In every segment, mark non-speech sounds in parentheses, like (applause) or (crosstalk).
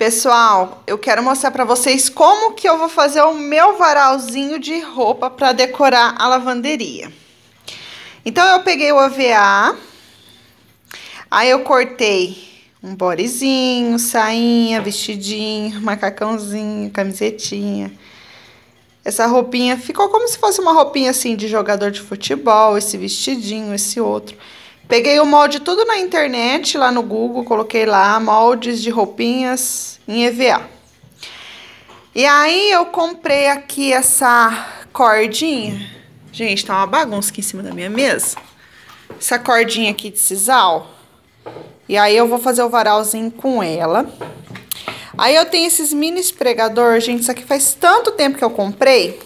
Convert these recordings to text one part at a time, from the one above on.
Pessoal, eu quero mostrar para vocês como que eu vou fazer o meu varalzinho de roupa para decorar a lavanderia. Então, eu peguei o AVA, aí eu cortei um bodezinho, sainha, vestidinho, (laughs) macacãozinho, camisetinha. Essa roupinha ficou como se fosse uma roupinha assim de jogador de futebol, esse vestidinho, esse outro. Peguei o molde tudo na internet, lá no Google, coloquei lá moldes de roupinhas em EVA. E aí eu comprei aqui essa cordinha. Gente, tá uma bagunça aqui em cima da minha mesa. Essa cordinha aqui de sisal. E aí eu vou fazer o varalzinho com ela. Aí eu tenho esses mini espregador, gente, isso aqui faz tanto tempo que eu comprei.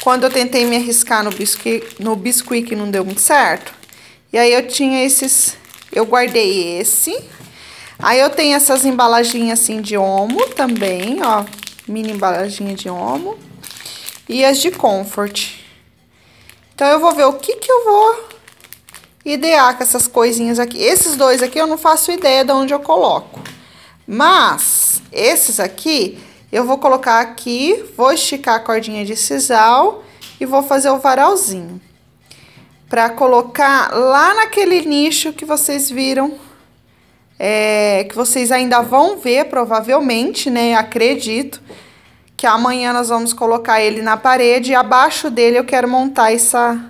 Quando eu tentei me arriscar no biscuit, no biscuit que não deu muito certo. E aí eu tinha esses, eu guardei esse. Aí eu tenho essas embalaginhas assim de omo também, ó, mini embalaginha de omo. E as de comfort. Então eu vou ver o que que eu vou idear com essas coisinhas aqui. Esses dois aqui eu não faço ideia de onde eu coloco. Mas esses aqui eu vou colocar aqui, vou esticar a cordinha de sisal e vou fazer o varalzinho para colocar lá naquele nicho que vocês viram, é, que vocês ainda vão ver provavelmente, né? Acredito que amanhã nós vamos colocar ele na parede e abaixo dele eu quero montar essa,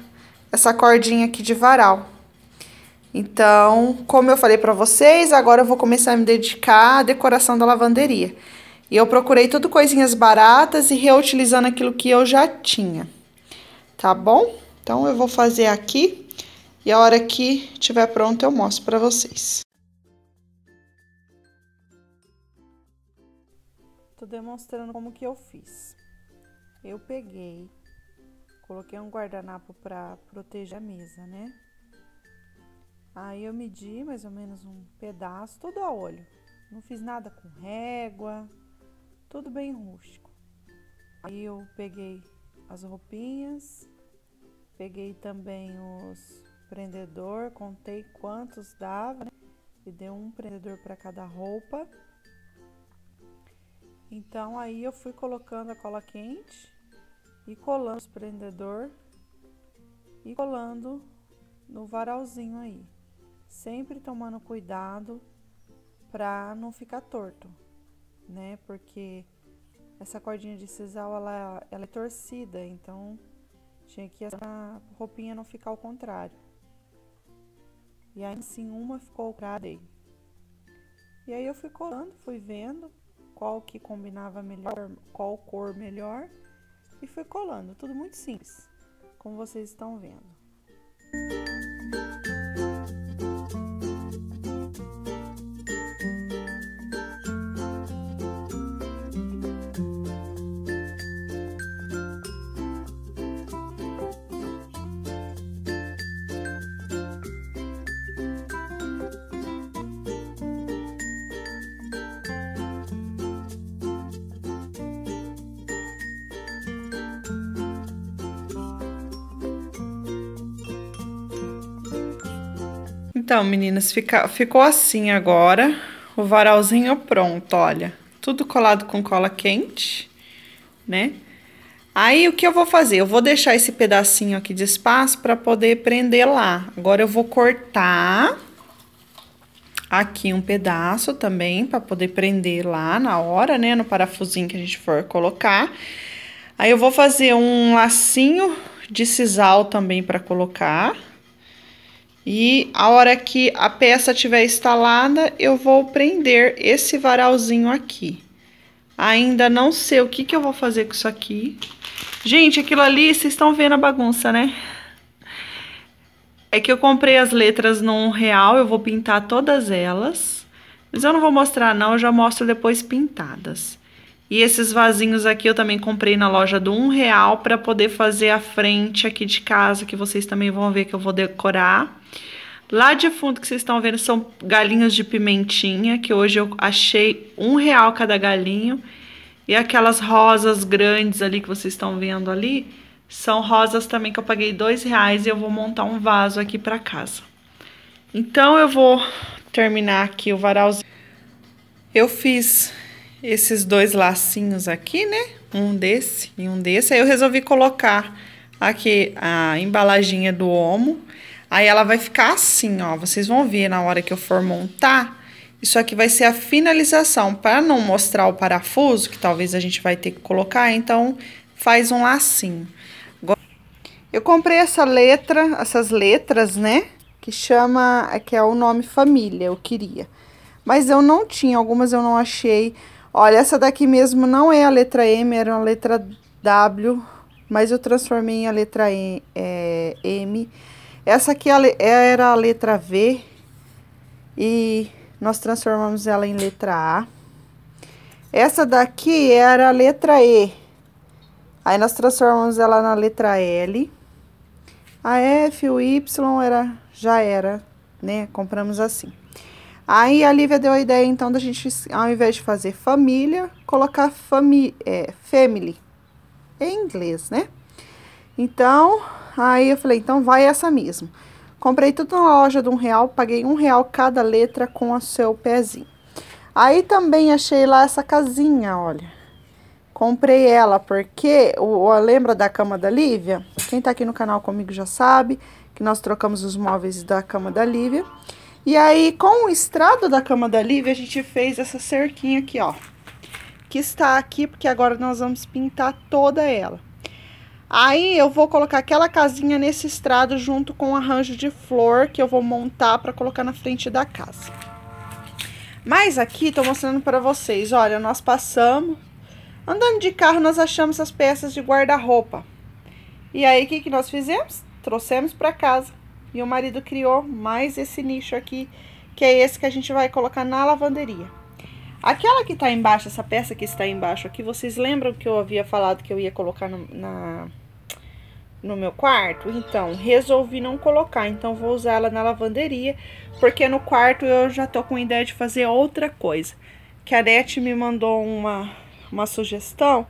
essa cordinha aqui de varal. Então, como eu falei para vocês, agora eu vou começar a me dedicar à decoração da lavanderia. E eu procurei tudo coisinhas baratas e reutilizando aquilo que eu já tinha. Tá bom? Então, eu vou fazer aqui e a hora que tiver pronto eu mostro para vocês. Tô demonstrando como que eu fiz. Eu peguei, coloquei um guardanapo para proteger a mesa, né? Aí eu medi mais ou menos um pedaço, tudo a olho. Não fiz nada com régua, tudo bem rústico. Aí eu peguei as roupinhas, Peguei também os prendedor, contei quantos dava, né? E deu um prendedor para cada roupa. Então aí eu fui colocando a cola quente e colando os prendedor e colando no varalzinho aí. Sempre tomando cuidado para não ficar torto, né? Porque essa cordinha de sisal ela, ela é torcida, então tinha que a roupinha não ficar ao contrário. E aí, assim, uma ficou aí. E aí eu fui colando, fui vendo qual que combinava melhor, qual cor melhor. E fui colando, tudo muito simples, como vocês estão vendo. Então, meninas, fica, ficou assim agora. O varalzinho pronto, olha. Tudo colado com cola quente, né? Aí, o que eu vou fazer? Eu vou deixar esse pedacinho aqui de espaço para poder prender lá. Agora, eu vou cortar aqui um pedaço também para poder prender lá na hora, né? No parafusinho que a gente for colocar. Aí, eu vou fazer um lacinho de sisal também para colocar. E a hora que a peça estiver instalada, eu vou prender esse varalzinho aqui. Ainda não sei o que, que eu vou fazer com isso aqui. Gente, aquilo ali, vocês estão vendo a bagunça, né? É que eu comprei as letras num real, eu vou pintar todas elas. Mas eu não vou mostrar não, eu já mostro depois pintadas. E esses vasinhos aqui eu também comprei na loja do um real para poder fazer a frente aqui de casa, que vocês também vão ver que eu vou decorar. Lá de fundo que vocês estão vendo são galinhos de pimentinha, que hoje eu achei um real cada galinho. E aquelas rosas grandes ali que vocês estão vendo ali, são rosas também que eu paguei dois reais e eu vou montar um vaso aqui para casa. Então eu vou terminar aqui o varalzinho. Eu fiz esses dois lacinhos aqui, né? Um desse e um desse. Aí eu resolvi colocar aqui a embalaginha do Omo. Aí ela vai ficar assim, ó. Vocês vão ver na hora que eu for montar. Isso aqui vai ser a finalização. Para não mostrar o parafuso, que talvez a gente vai ter que colocar, então faz um lacinho. Eu comprei essa letra, essas letras, né? Que chama, que é o nome família, eu queria. Mas eu não tinha, algumas eu não achei. Olha, essa daqui mesmo não é a letra M, era uma letra W, mas eu transformei em a letra é, M. Essa aqui é era a letra V e nós transformamos ela em letra A. Essa daqui era a letra E. Aí nós transformamos ela na letra L. A F, o Y era, já era, né? Compramos assim. Aí a Lívia deu a ideia, então, da gente, ao invés de fazer família, colocar fami é, family. Em inglês, né? Então, aí eu falei, então vai essa mesmo. Comprei tudo na loja de um real, paguei um real cada letra com o seu pezinho. Aí também achei lá essa casinha, olha. Comprei ela porque, o, lembra da cama da Lívia? Quem tá aqui no canal comigo já sabe que nós trocamos os móveis da cama da Lívia. E aí, com o estrado da cama da Lívia, a gente fez essa cerquinha aqui, ó. Que está aqui, porque agora nós vamos pintar toda ela. Aí, eu vou colocar aquela casinha nesse estrado junto com o arranjo de flor que eu vou montar para colocar na frente da casa. Mas aqui, tô mostrando para vocês, olha, nós passamos... Andando de carro, nós achamos as peças de guarda-roupa. E aí, o que, que nós fizemos? Trouxemos para casa. E o marido criou mais esse nicho aqui, que é esse que a gente vai colocar na lavanderia. Aquela que está embaixo, essa peça que está embaixo aqui, vocês lembram que eu havia falado que eu ia colocar no, na, no meu quarto? Então, resolvi não colocar, então vou usar ela na lavanderia, porque no quarto eu já tô com ideia de fazer outra coisa. Que a Nete me mandou uma, uma sugestão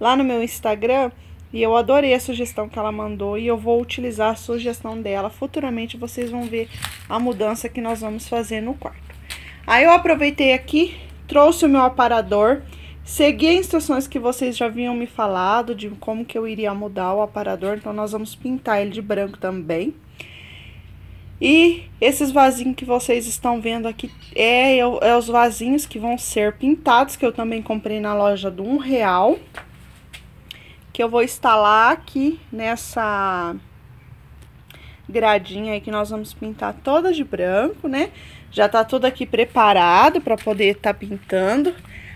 lá no meu Instagram, e eu adorei a sugestão que ela mandou e eu vou utilizar a sugestão dela. Futuramente vocês vão ver a mudança que nós vamos fazer no quarto. Aí eu aproveitei aqui, trouxe o meu aparador, segui as instruções que vocês já haviam me falado de como que eu iria mudar o aparador. Então nós vamos pintar ele de branco também. E esses vasinhos que vocês estão vendo aqui é, é os vasinhos que vão ser pintados, que eu também comprei na loja do um real que eu vou instalar aqui nessa gradinha aí que nós vamos pintar toda de branco, né? Já tá tudo aqui preparado para poder tá pintando.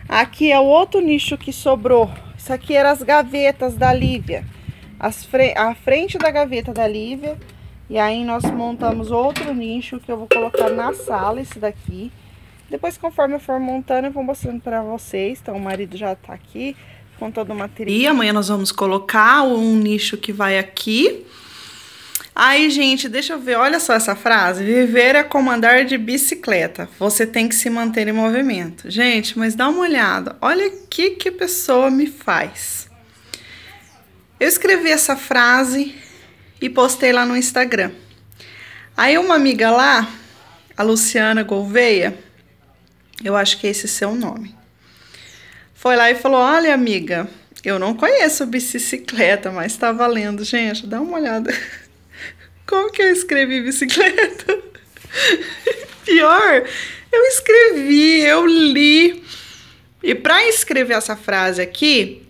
Aqui é o outro nicho que sobrou. Isso aqui eram as gavetas da Lívia. As fre a frente da gaveta da Lívia. E aí nós montamos outro nicho que eu vou colocar na sala, esse daqui. Depois, conforme eu for montando, eu vou mostrando para vocês. Então, o marido já tá aqui com todo o material. E amanhã nós vamos colocar um nicho que vai aqui. Aí, gente, deixa eu ver, olha só essa frase. Viver é comandar de bicicleta. Você tem que se manter em movimento. Gente, mas dá uma olhada. Olha o que, que a pessoa me faz. Eu escrevi essa frase e postei lá no Instagram. Aí uma amiga lá, a Luciana Gouveia, eu acho que esse é seu nome foi lá e falou: Olha, amiga, eu não conheço bicicleta, mas tá valendo. Gente, dá uma olhada. (laughs) Como que eu escrevi bicicleta? (laughs) Pior, eu escrevi, eu li. E para escrever essa frase aqui,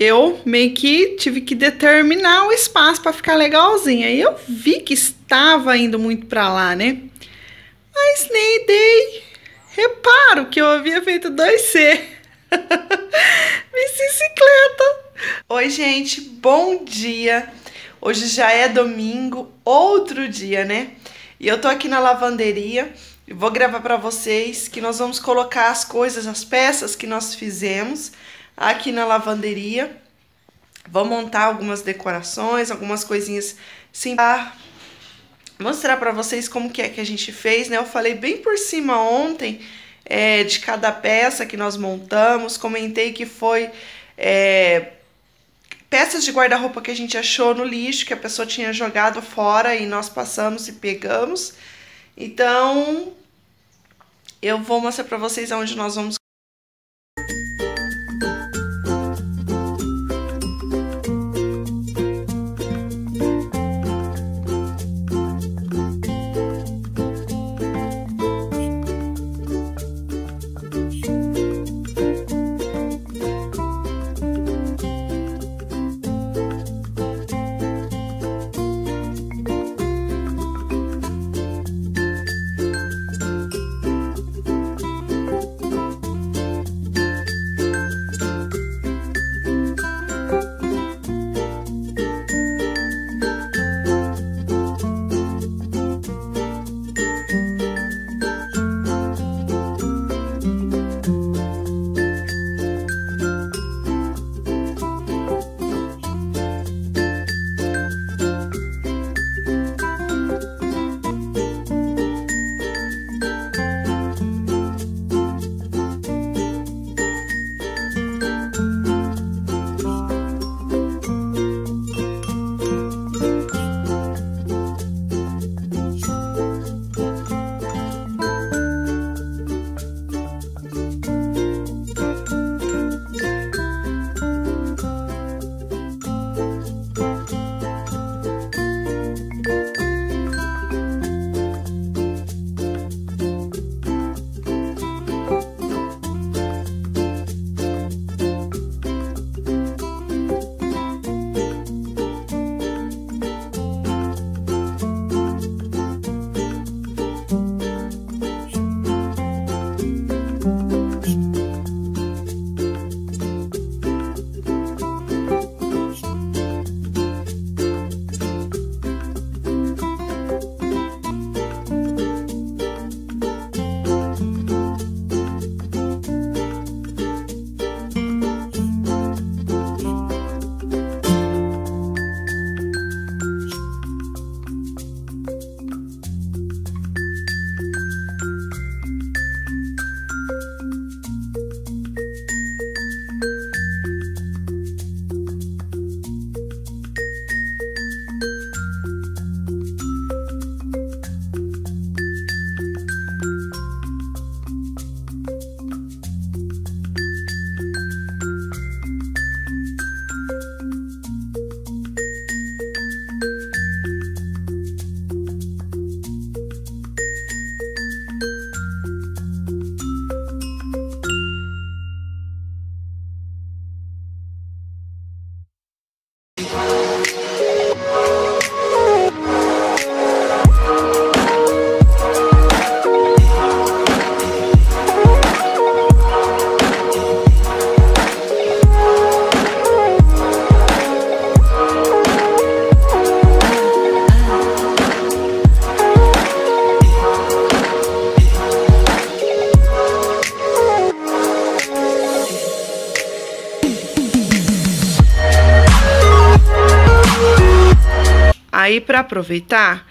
eu meio que tive que determinar o espaço para ficar legalzinha. E eu vi que estava indo muito para lá, né? Mas nem dei reparo que eu havia feito dois C. (laughs) Bicicleta! Oi, gente, bom dia! Hoje já é domingo, outro dia, né? E eu tô aqui na lavanderia e vou gravar para vocês que nós vamos colocar as coisas, as peças que nós fizemos aqui na lavanderia. Vou montar algumas decorações, algumas coisinhas sim, pra mostrar para vocês como que é que a gente fez, né? Eu falei bem por cima ontem é, de cada peça que nós montamos. Comentei que foi é, peças de guarda-roupa que a gente achou no lixo, que a pessoa tinha jogado fora e nós passamos e pegamos. Então, eu vou mostrar pra vocês aonde nós vamos Aí, para aproveitar,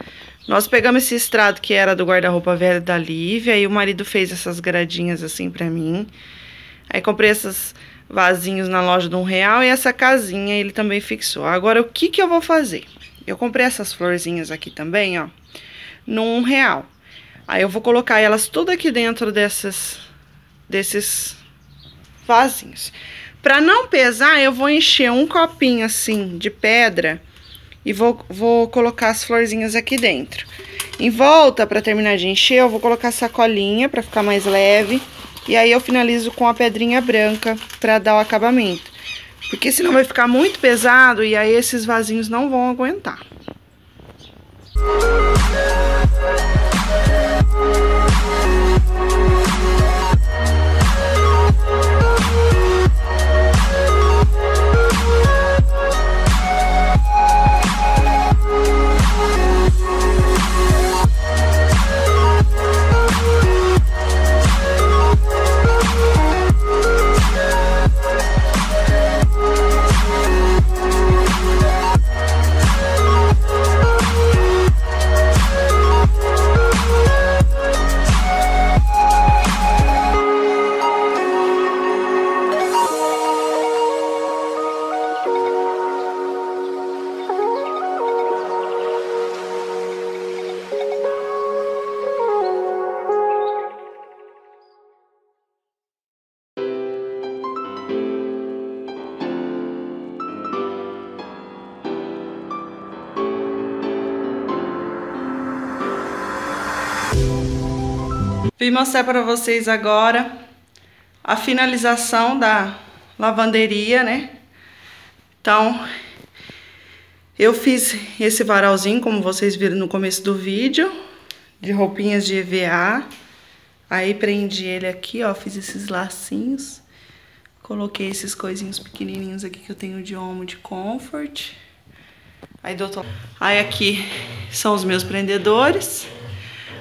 nós pegamos esse estrado que era do guarda-roupa velho da Lívia, e o marido fez essas gradinhas assim pra mim. Aí comprei esses vasinhos na loja de um real e essa casinha ele também fixou. Agora, o que que eu vou fazer? Eu comprei essas florzinhas aqui também, ó, num real. Aí eu vou colocar elas tudo aqui dentro dessas, desses vasinhos. Pra não pesar, eu vou encher um copinho assim de pedra e vou, vou colocar as florzinhas aqui dentro. Em volta, para terminar de encher, eu vou colocar sacolinha para ficar mais leve. E aí eu finalizo com a pedrinha branca para dar o acabamento. Porque senão vai ficar muito pesado e aí esses vasinhos não vão aguentar. Vim mostrar para vocês agora a finalização da lavanderia, né? Então, eu fiz esse varalzinho, como vocês viram no começo do vídeo, de roupinhas de EVA. Aí prendi ele aqui, ó, fiz esses lacinhos. Coloquei esses coisinhos pequenininhos aqui que eu tenho de Omo de Comfort. Aí do outro... Aí aqui são os meus prendedores.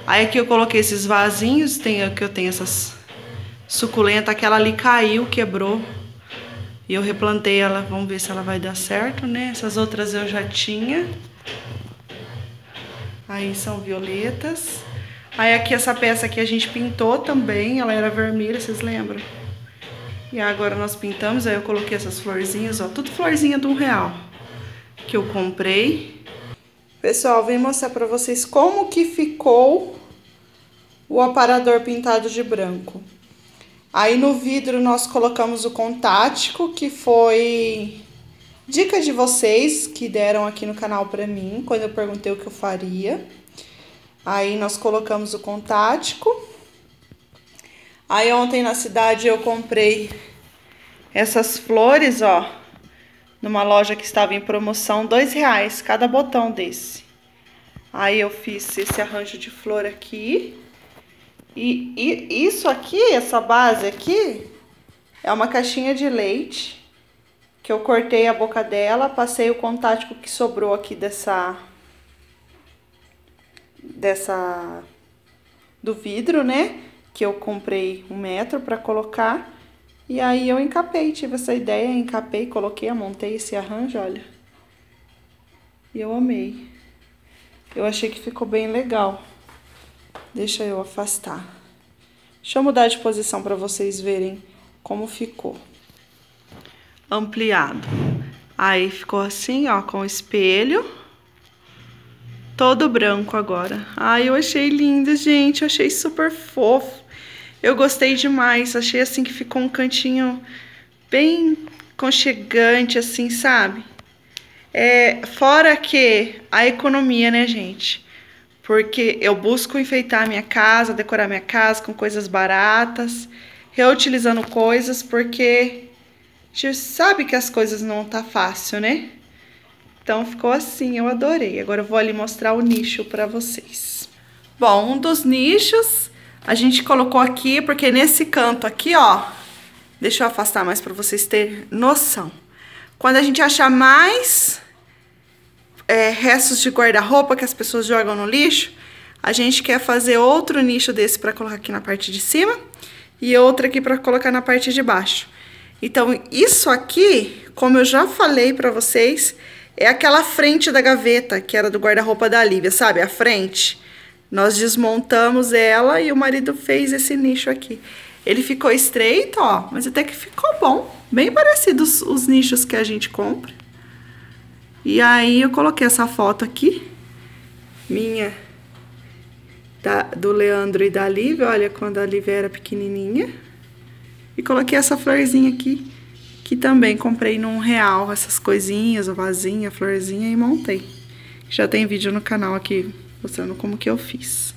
Aí aqui eu coloquei esses vasinhos, tem aqui eu tenho essas suculentas, aquela ali caiu, quebrou. E eu replantei ela, vamos ver se ela vai dar certo, né? Essas outras eu já tinha. Aí são violetas. Aí aqui essa peça aqui a gente pintou também, ela era vermelha, vocês lembram? E agora nós pintamos, aí eu coloquei essas florzinhas, ó, tudo florzinha de um real que eu comprei. Pessoal, vim mostrar pra vocês como que ficou o aparador pintado de branco. Aí no vidro nós colocamos o contático, que foi dica de vocês que deram aqui no canal pra mim, quando eu perguntei o que eu faria. Aí nós colocamos o contático. Aí ontem na cidade eu comprei essas flores, ó, numa loja que estava em promoção, dois reais cada botão desse. Aí eu fiz esse arranjo de flor aqui. E, e isso aqui, essa base aqui, é uma caixinha de leite que eu cortei a boca dela, passei o contático que sobrou aqui dessa dessa do vidro, né? Que eu comprei um metro para colocar. E aí eu encapei, tive essa ideia, encapei, coloquei, montei esse arranjo, olha. E eu amei. Eu achei que ficou bem legal. Deixa eu afastar. Deixa eu mudar de posição para vocês verem como ficou. Ampliado. Aí ficou assim, ó, com o espelho. Todo branco agora. Ai, eu achei lindo, gente. Eu achei super fofo. Eu gostei demais. Achei assim que ficou um cantinho bem conchegante, assim, sabe? É, fora que a economia, né, gente? porque eu busco enfeitar minha casa, decorar minha casa com coisas baratas, reutilizando coisas, porque a gente sabe que as coisas não tá fácil, né? Então ficou assim, eu adorei. Agora eu vou ali mostrar o nicho para vocês. Bom, um dos nichos a gente colocou aqui, porque nesse canto aqui, ó, deixa eu afastar mais para vocês terem noção. Quando a gente achar mais é, restos de guarda-roupa que as pessoas jogam no lixo, a gente quer fazer outro nicho desse para colocar aqui na parte de cima e outro aqui para colocar na parte de baixo. Então, isso aqui, como eu já falei para vocês, é aquela frente da gaveta que era do guarda-roupa da Lívia, sabe? A frente. Nós desmontamos ela e o marido fez esse nicho aqui. Ele ficou estreito, ó, mas até que ficou bom. Bem parecido os, os nichos que a gente compra. E aí eu coloquei essa foto aqui, minha, da, do Leandro e da Lívia, olha quando a Lívia era pequenininha. E coloquei essa florzinha aqui, que também comprei num real, essas coisinhas, o vasinho, a florzinha, e montei. Já tem vídeo no canal aqui mostrando como que eu fiz.